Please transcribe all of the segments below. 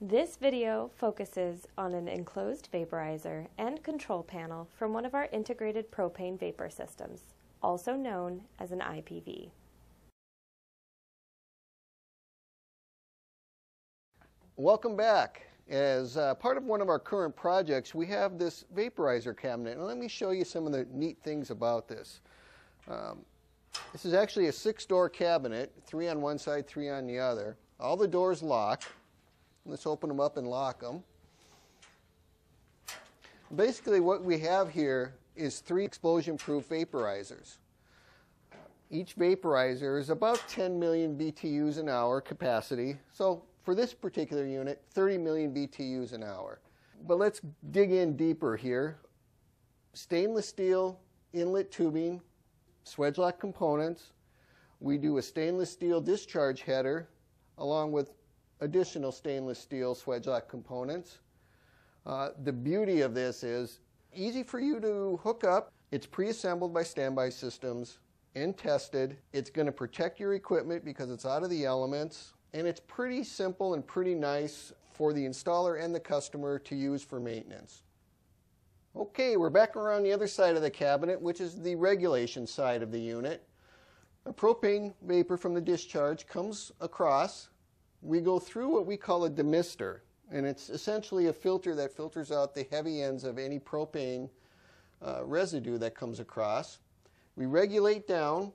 This video focuses on an enclosed vaporizer and control panel from one of our integrated propane vapor systems, also known as an IPV. Welcome back. As uh, part of one of our current projects, we have this vaporizer cabinet. And let me show you some of the neat things about this. Um, this is actually a six-door cabinet, three on one side, three on the other. All the doors lock. Let's open them up and lock them. Basically, what we have here is three explosion-proof vaporizers. Each vaporizer is about 10 million BTUs an hour capacity, so for this particular unit, 30 million BTUs an hour. But let's dig in deeper here. Stainless steel inlet tubing, Swagelok components. We do a stainless steel discharge header along with additional stainless steel Swagelok components. Uh, the beauty of this is easy for you to hook up. It's pre-assembled by standby systems and tested. It's going to protect your equipment because it's out of the elements and it's pretty simple and pretty nice for the installer and the customer to use for maintenance. Okay, we're back around the other side of the cabinet, which is the regulation side of the unit. A propane vapor from the discharge comes across. We go through what we call a demister, and it's essentially a filter that filters out the heavy ends of any propane uh, residue that comes across. We regulate down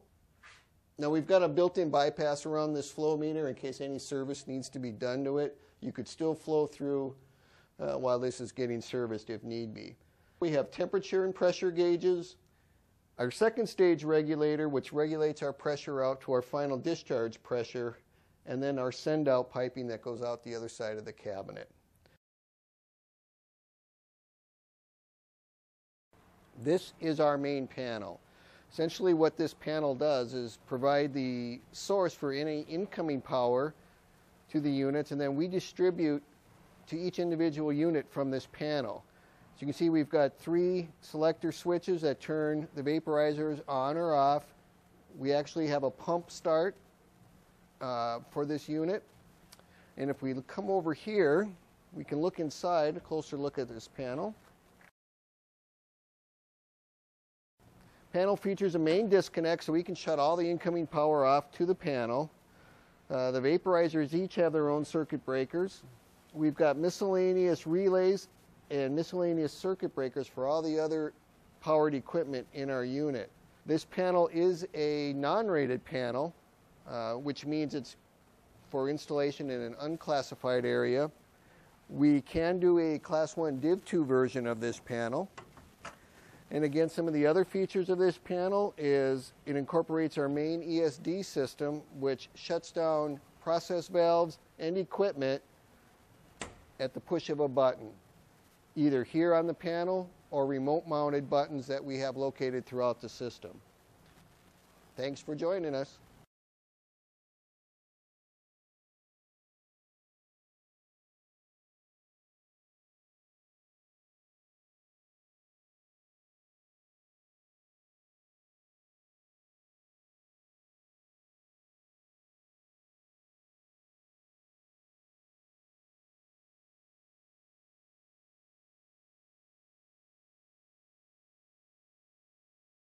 now we've got a built-in bypass around this flow meter in case any service needs to be done to it. You could still flow through uh, while this is getting serviced if need be. We have temperature and pressure gauges, our second stage regulator which regulates our pressure out to our final discharge pressure, and then our send out piping that goes out the other side of the cabinet. This is our main panel. Essentially what this panel does is provide the source for any incoming power to the units and then we distribute to each individual unit from this panel. So you can see we've got three selector switches that turn the vaporizers on or off. We actually have a pump start uh, for this unit. And if we come over here, we can look inside, a closer look at this panel. Panel features a main disconnect so we can shut all the incoming power off to the panel. Uh, the vaporizers each have their own circuit breakers. We've got miscellaneous relays and miscellaneous circuit breakers for all the other powered equipment in our unit. This panel is a non-rated panel, uh, which means it's for installation in an unclassified area. We can do a Class 1 Div 2 version of this panel. And again, some of the other features of this panel is it incorporates our main ESD system, which shuts down process valves and equipment at the push of a button, either here on the panel or remote mounted buttons that we have located throughout the system. Thanks for joining us.